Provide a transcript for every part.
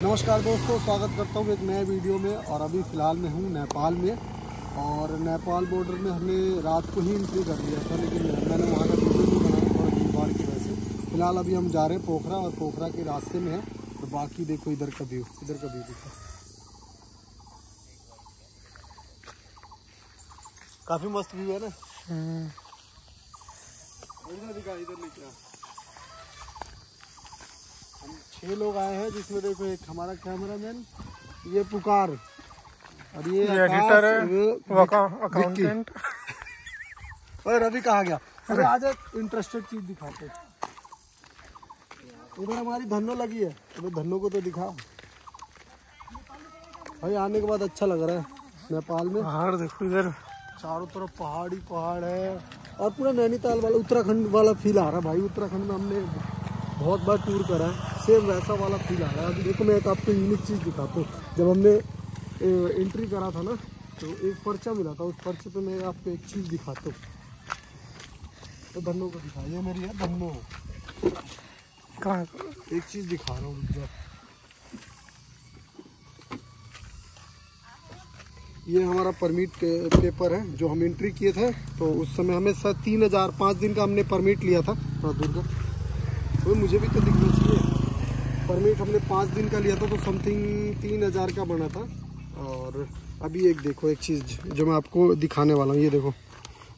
नमस्कार दोस्तों स्वागत करता हूँ एक नए वीडियो में और अभी फ़िलहाल मैं हूँ नेपाल में और नेपाल बॉर्डर में हमने रात को ही एंट्री कर लिया था लेकिन मैंने वहाँ का वीडियो नहीं बनाया थोड़ा भीड़ भाड़ की वजह से। फ़िलहाल अभी हम जा रहे हैं पोखरा और पोखरा के रास्ते में है। तो बाकी देखो इधर का व्यू इधर का व्यू देखो काफ़ी मस्त व्यू है ना? इधर दिखा इधर लेके छह लोग आए हैं जिसमें देखो एक हमारा कैमरामैन ये पुकार। और ये ये एडिटर है अकाउंटेंट रवि कहा गया? अरे आज एक इंटरेस्टेड चीज़ दिखाते हैं। इधर हमारी धनो लगी है। तो धन्नो को तो दिखा भाई आने के बाद अच्छा लग रहा है नेपाल में। पहाड़ देखो इधर। चारों तरफ़ पहाड़ी पहाड़ है। और पूरा नैनीताल वाला उत्तराखंड वाला फील आ रहा है भाई। उत्तराखंड में हमने बहुत बार टूर करा है। सेम वैसा वाला फील आ रहा है। अभी देखो मैं एक आपको यूनिक चीज़ दिखाता हूँ। जब हमने एंट्री करा था ना तो एक पर्चा मिला था। उस पर्चे पे मैं आपको एक चीज़ दिखाता हूँ। तो धन्नो को दिखा ये मेरी है धन्नो। कहाँ? एक चीज़ दिखा रहा हूँ ये हमारा परमिट पेपर है जो हम एंट्री किए थे। तो उस समय हमें सर तीन हज़ार पाँच दिन का हमने परमिट लिया था। थोड़ा दूर का। तो मुझे भी तो दिखना चाहिए। परमिट हमने पाँच दिन का लिया था तो समथिंग तीन हज़ार का बना था। और अभी एक देखो, एक चीज़ जो मैं आपको दिखाने वाला हूँ, ये देखो।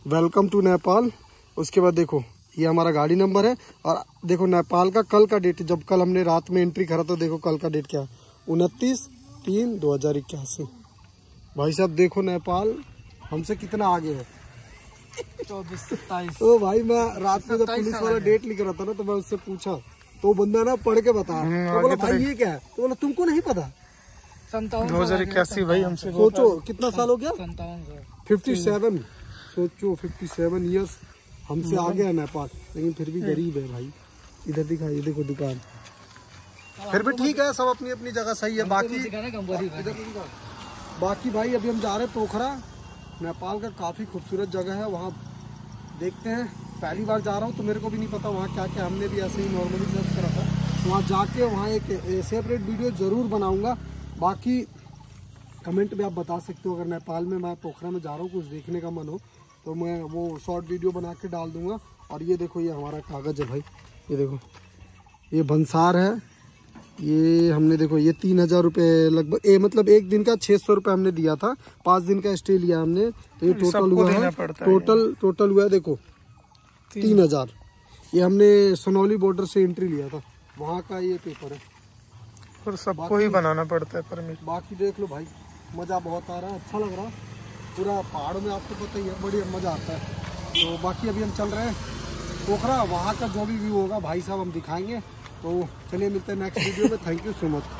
वेलकम टू नेपाल उसके बाद देखो, ये हमारा गाड़ी नंबर है। और देखो नेपाल का कल का डेट जब कल हमने रात में एंट्री करा तो देखो कल का डेट क्या है। उनतीस तीन दो हज़ार इक्यासी। भाई साहब, देखो नेपाल हमसे कितना आगे है। चौबीस सत्ताईस ओ भाई मैं रात में जब पुलिस वाला डेट लिख रहा था ना तो मैं उससे पूछा तो वो बंदा ना पढ़ के बता तो बोला भाई ये क्या है? तो बोला तुमको नहीं पता? दो हज़ार इक्यासी भाई हमसे। सोचो कितना साल हो गया? संतावन फिफ्टी सेवन सोचो फिफ्टी सेवन ईयर्स हमसे आगे है नेपाल लेकिन फिर भी गरीब है भाई। इधर दिखा ये देखो दुकान। फिर भी ठीक है सब अपनी अपनी जगह सही है। बाकी तो। बाकी भाई अभी हम जा रहे हैं पोखरा। नेपाल का काफ़ी खूबसूरत जगह है, वहाँ देखते हैं। पहली बार जा रहा हूँ तो मेरे को भी नहीं पता वहाँ क्या क्या, हमने भी ऐसे ही नॉर्मली सर्च करा था। वहाँ जाके, वहाँ एक सेपरेट वीडियो ज़रूर बनाऊँगा। बाकी कमेंट में आप बता सकते हो, अगर नेपाल में मैं पोखरा में जा रहा हूँ, कुछ देखने का मन हो तो मैं वो शॉर्ट वीडियो बना के डाल दूँगा। और ये देखो, ये हमारा कागज़ है भाई। ये देखो, ये भंसार है। ये हमने देखो ये तीन हज़ार रुपये लगभग ए मतलब एक दिन का छः सौ रुपये हमने दिया था। पाँच दिन का स्टे लिया हमने तो ये टोटल हुआ है। टोटल टोटल हुआ है देखो तीन हज़ार। ये हमने सोनौली बॉर्डर से एंट्री लिया था। वहाँ का ये पेपर है। और सबको ही बनाना पड़ता है परमिट बाकी देख लो भाई मज़ा बहुत आ रहा है अच्छा लग रहा है। पूरा पहाड़ों में आपको पता ही है बढ़िया मज़ा आता है। तो बाकी अभी हम चल रहे हैं। पोखरा वहाँ का जो भी व्यू होगा भाई साहब हम दिखाएँगे। तो चलिए मिलते हैं नेक्स्ट वीडियो में. Thank you so much